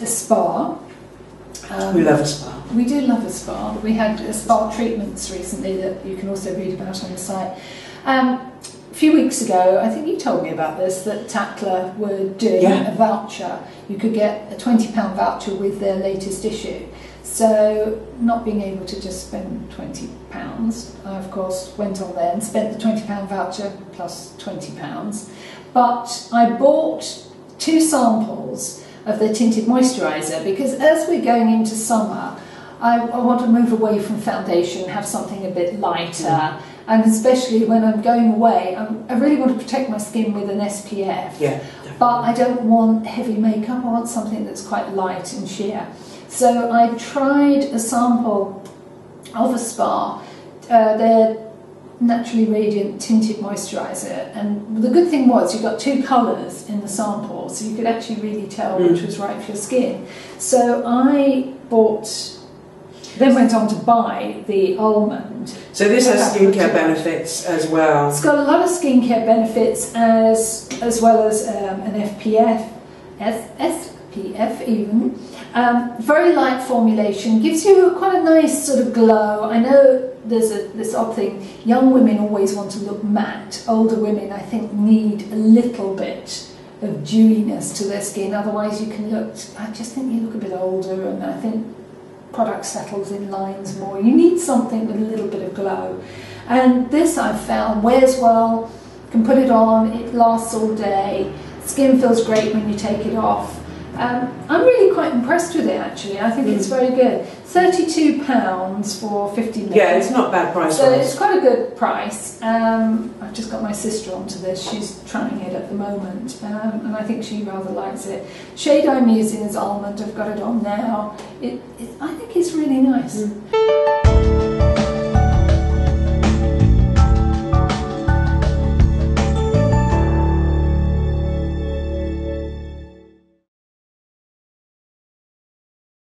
ESPA. Um, We love ESPA. we do love ESPA. We had ESPA treatments recently that you can also read about on the site. Um, a few weeks ago, I think you told me about this, that Tatler were doing Yeah. a voucher. You could get a £20 voucher with their latest issue. So, not being able to just spend £20, I of course went on there and spent the £20 voucher plus £20. But I bought two samples of the tinted moisturiser because as we're going into summer, I, I want to move away from foundation, have something a bit lighter, and especially when I'm going away, I'm, I really want to protect my skin with an SPF. Yeah. But I don't want heavy makeup, I want something that's quite light and sheer. So I tried a sample of ESPA, uh, their naturally radiant tinted moisturiser, and the good thing was you got two colours in the sample, so you could actually really tell which was right for your skin. So I bought, then went on to buy the almond. So this has skincare benefits as well. It's got a lot of skincare benefits as as well as um, an FPF, S, SPF even. Um, very light formulation gives you quite a nice sort of glow. I know there's a this odd thing. Young women always want to look matte. Older women, I think, need a little bit of dewiness to their skin. Otherwise, you can look. I just think you look a bit older, and I think product settles in lines more. You need something with a little bit of glow. And this I've found wears well, can put it on, it lasts all day, skin feels great when you take it off. Um, I'm really quite impressed with it actually. I think it's very good. £32 for 50 ml. Yeah, it's not bad price So it's quite a good price. Um, I've just got my sister onto this. She's trying it at the moment, um, and I think she rather likes it. Shade I'm using is almond. I've got it on now. It, it I think it's really nice. Mm.